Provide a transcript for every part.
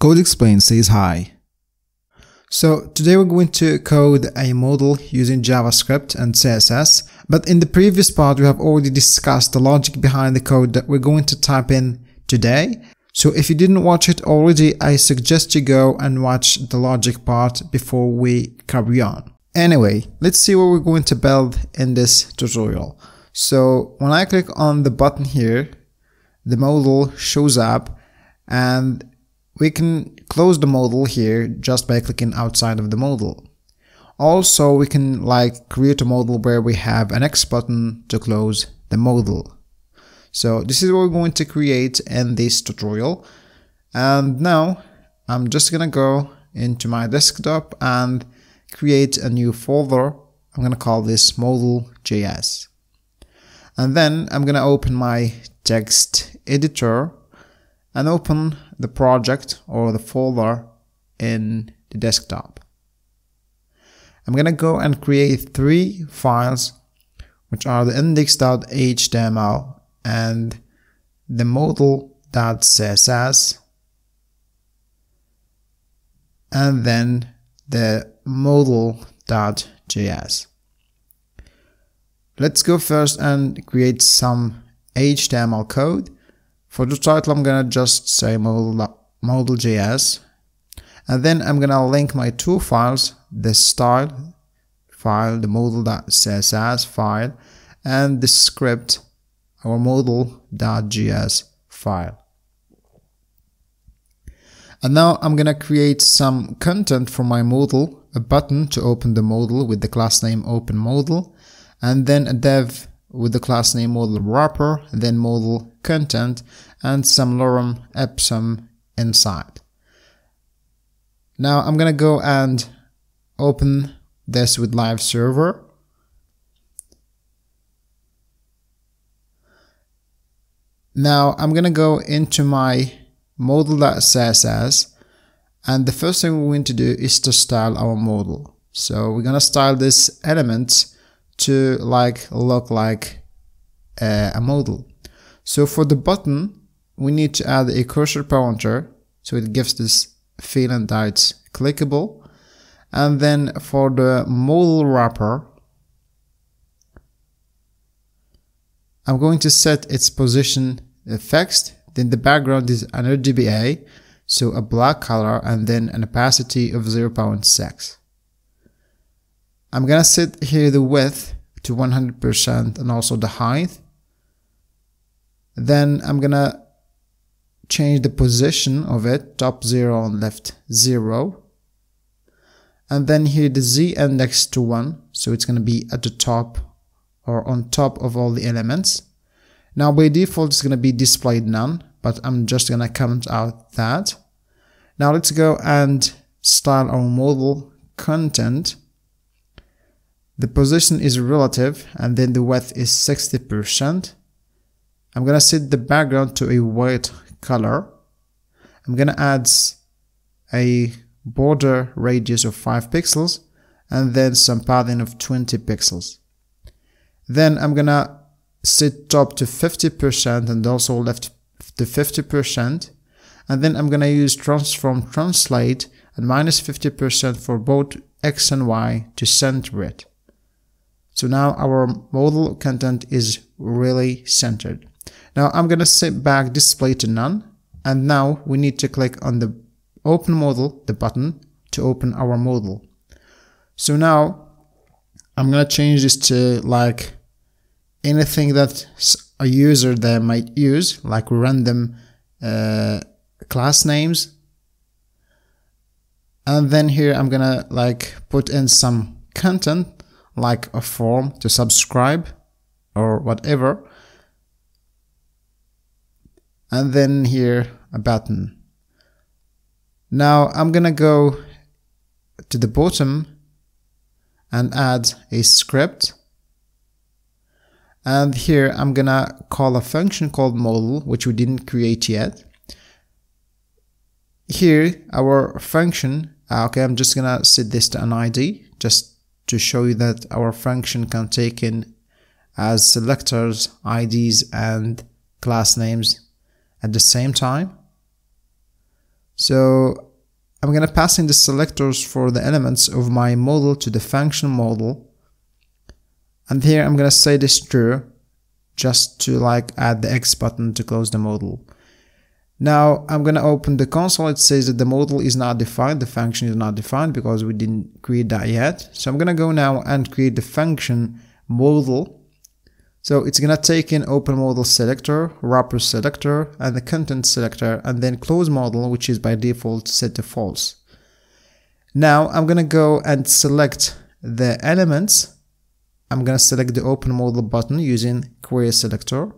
Code Explained says hi. So today we're going to code a modal using JavaScript and CSS, but in the previous part we have already discussed the logic behind the code that we're going to type in today. So if you didn't watch it already, I suggest you go and watch the logic part before we carry on. Anyway, let's see what we're going to build in this tutorial. So when I click on the button here, the modal shows up and we can close the modal here just by clicking outside of the modal. Also, we can like create a modal where we have an X button to close the modal. So this is what we're going to create in this tutorial. And now I'm just gonna go into my desktop and create a new folder. I'm gonna call this modal.js. And then I'm gonna open my text editor and open the project or the folder in the desktop. I'm gonna go and create three files which are the index.html and the modal.css and then the modal.js. Let's go first and create some HTML code for the title, I'm gonna just say modal, modal.js and then I'm gonna link my two files, the style file, the modal.css file, and the script, our modal.js file. And now I'm gonna create some content for my modal, a button to open the modal with the class name open modal, and then a div with the class name modal wrapper, then modal content, and some lorem ipsum inside. Now I'm gonna go and open this with live server. Now I'm gonna go into my modal.css and the first thing we're going to do is to style our modal. So we're gonna style this element to like look like uh, a modal. So for the button, we need to add a cursor pointer so it gives this feeling that it's clickable. And then for the modal wrapper, I'm going to set its position fixed. Then the background is an RGBA, so a black color, and then an opacity of 0.6. I'm gonna set here the width to 100% and also the height. Then I'm gonna change the position of it, top 0 and left 0. And then here the z index to 1, so it's gonna be at the top or on top of all the elements. Now by default it's gonna be displayed none, but I'm just gonna comment out that. Now let's go and style our modal content the position is relative and then the width is 60%. I'm gonna set the background to a white color. I'm gonna add a border radius of 5 pixels and then some padding of 20 pixels. Then I'm gonna set top to 50% and also left to 50% and then I'm gonna use transform translate and minus 50% for both x and y to center it. So now our modal content is really centered. Now I'm going to set back display to none. And now we need to click on the open modal, the button to open our modal. So now I'm going to change this to like anything that a user there might use, like random uh, class names. And then here I'm gonna like put in some content like a form to subscribe or whatever. And then here a button. Now I'm gonna go to the bottom and add a script. And here I'm gonna call a function called modal which we didn't create yet. Here our function ah, okay I'm just gonna set this to an ID just to show you that our function can take in as selectors, IDs and class names at the same time. So I'm going to pass in the selectors for the elements of my modal to the function modal. And here I'm going to say this true just to like add the X button to close the modal. Now I'm going to open the console. It says that the modal is not defined. The function is not defined because we didn't create that yet. So I'm going to go now and create the function modal so it's gonna take in open modal selector, wrapper selector, and the content selector, and then close modal, which is by default set to false. Now I'm gonna go and select the elements. I'm gonna select the open modal button using query selector.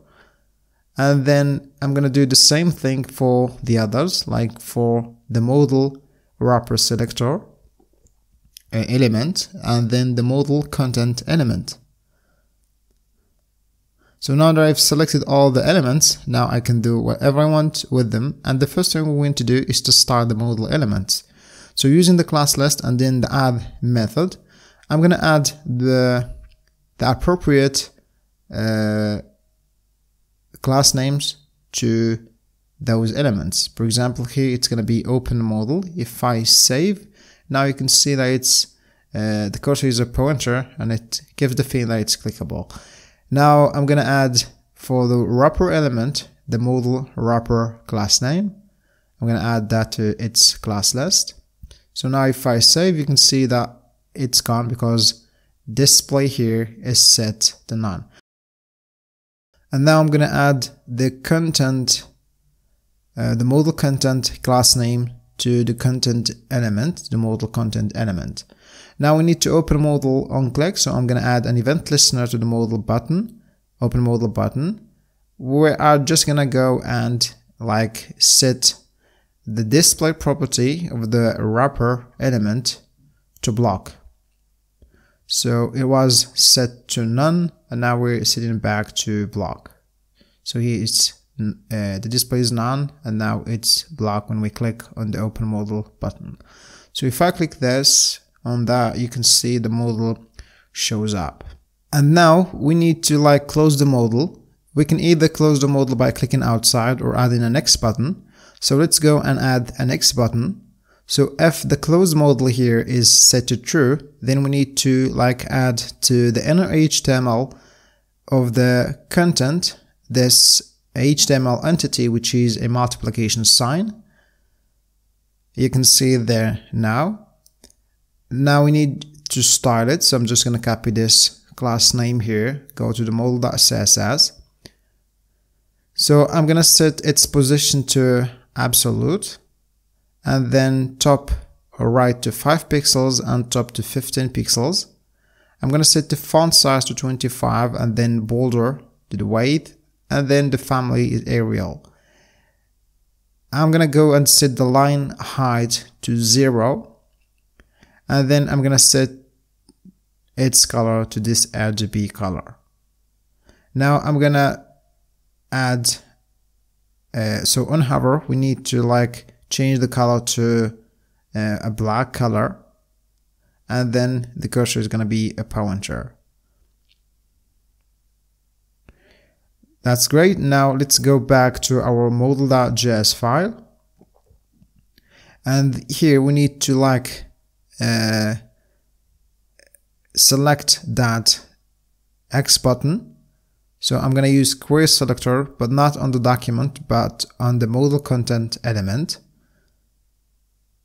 And then I'm gonna do the same thing for the others, like for the modal wrapper selector uh, element, and then the modal content element. So now that I've selected all the elements, now I can do whatever I want with them. And the first thing we want to do is to start the modal elements. So using the class list and then the add method, I'm going to add the, the appropriate uh, class names to those elements. For example, here it's going to be open modal. If I save, now you can see that it's uh, the cursor is a pointer and it gives the feeling that it's clickable. Now I'm gonna add for the wrapper element the modal wrapper class name. I'm gonna add that to its class list. So now if I save you can see that it's gone because display here is set to none. And now I'm gonna add the content, uh, the modal content class name to the content element, the modal content element. Now we need to open modal on click, so I'm going to add an event listener to the modal button, open modal button. We are just going to go and like set the display property of the wrapper element to block. So it was set to none and now we're setting back to block. So here it's uh, the display is none and now it's block when we click on the open modal button. So if I click this on that you can see the modal shows up. And now we need to like close the modal. We can either close the modal by clicking outside or adding an X button. So let's go and add an X button. So if the close modal here is set to true, then we need to like add to the inner HTML of the content this HTML entity, which is a multiplication sign. You can see there now. Now we need to style it. So I'm just going to copy this class name here, go to the model.css. So I'm going to set its position to absolute and then top or right to 5 pixels and top to 15 pixels. I'm going to set the font size to 25 and then bolder to the weight and then the family is Arial. I'm gonna go and set the line height to zero and then I'm gonna set its color to this RGB color. Now I'm gonna add uh, so on hover we need to like change the color to uh, a black color and then the cursor is gonna be a pointer. That's great. Now let's go back to our modal.js file. And here we need to like uh, select that X button. So I'm going to use query selector, but not on the document, but on the modal content element.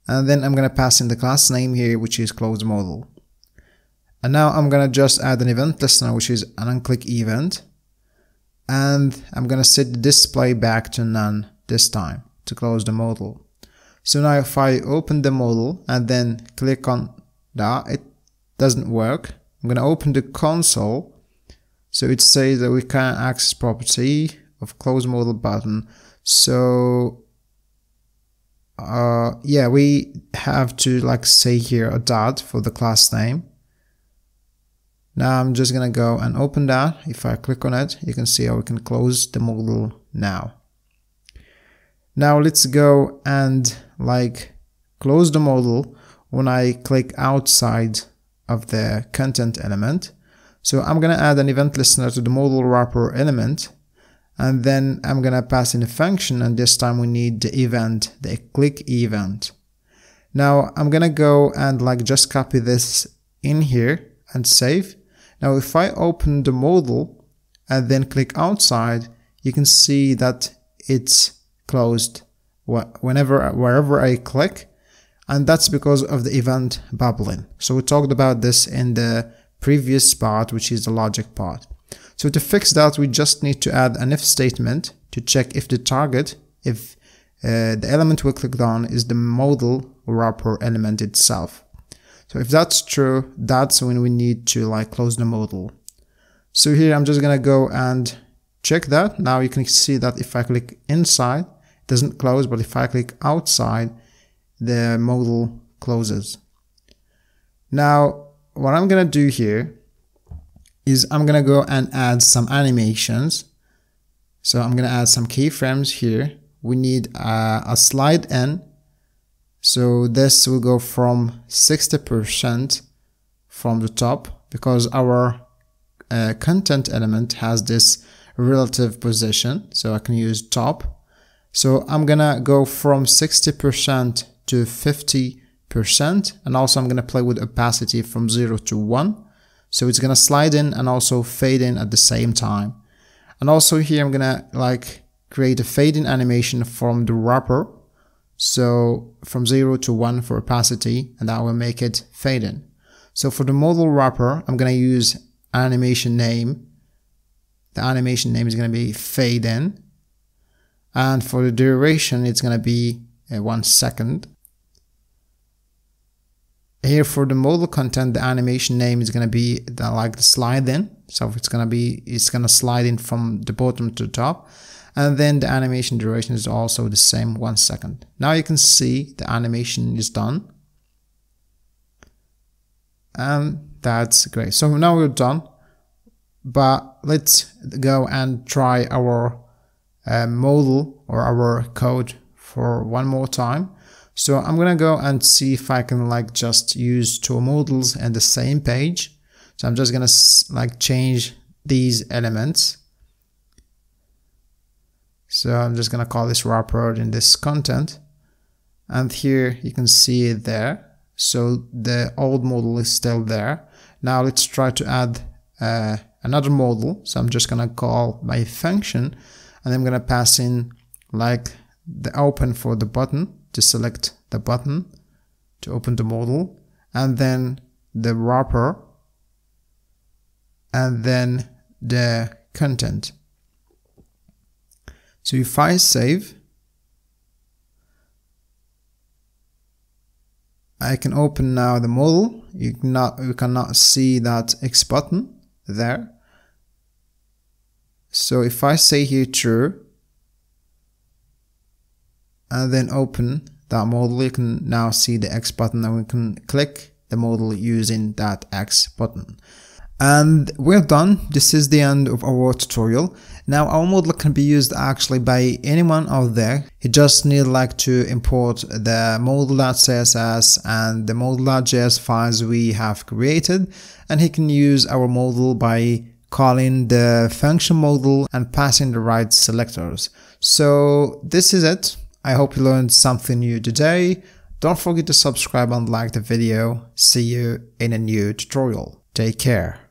And then I'm going to pass in the class name here, which is closed modal. And now I'm going to just add an event listener, which is an unclick event and I'm gonna set the display back to none this time to close the modal. So now if I open the modal and then click on that, it doesn't work. I'm gonna open the console. So it says that we can't access property of close modal button. So uh, yeah, we have to like say here a dot for the class name. Now I'm just gonna go and open that. If I click on it, you can see how we can close the modal now. Now let's go and like close the modal when I click outside of the content element. So I'm gonna add an event listener to the modal wrapper element and then I'm gonna pass in a function and this time we need the event, the click event. Now I'm gonna go and like just copy this in here and save. Now if I open the modal and then click outside, you can see that it's closed whenever wherever I click and that's because of the event bubbling. So we talked about this in the previous part which is the logic part. So to fix that we just need to add an if statement to check if the target, if uh, the element we clicked on is the modal wrapper element itself. So if that's true, that's when we need to like close the modal. So here I'm just gonna go and check that. Now you can see that if I click inside, it doesn't close, but if I click outside, the modal closes. Now, what I'm gonna do here is I'm gonna go and add some animations. So I'm gonna add some keyframes here. We need a, a slide in. So this will go from 60% from the top because our uh, content element has this relative position. So I can use top. So I'm gonna go from 60% to 50% and also I'm gonna play with opacity from 0 to 1 so it's gonna slide in and also fade in at the same time. And also here I'm gonna like create a fade in animation from the wrapper. So from 0 to 1 for opacity and that will make it fade in so for the modal wrapper I'm gonna use animation name. The animation name is gonna be fade in and for the duration it's gonna be uh, one second here for the modal content, the animation name is going to be the, like the slide in. So it's going to be, it's going to slide in from the bottom to the top. And then the animation duration is also the same, one second. Now you can see the animation is done. And that's great. So now we're done. But let's go and try our uh, modal or our code for one more time. So I'm gonna go and see if I can like just use two modals and the same page. So I'm just gonna like change these elements. So I'm just gonna call this wrapper in this content. And here you can see it there. So the old modal is still there. Now let's try to add uh, another modal. So I'm just gonna call my function and I'm gonna pass in like the open for the button to select the button to open the modal and then the wrapper and then the content. So if I save, I can open now the modal. You cannot, you cannot see that X button there. So if I say here true, and then open that modal, you can now see the X button and we can click the modal using that X button. And we're done. This is the end of our tutorial. Now our modal can be used actually by anyone out there. You just need like to import the modal.css and the modal.js files we have created and he can use our modal by calling the function modal and passing the right selectors. So this is it. I hope you learned something new today. Don't forget to subscribe and like the video. See you in a new tutorial. Take care.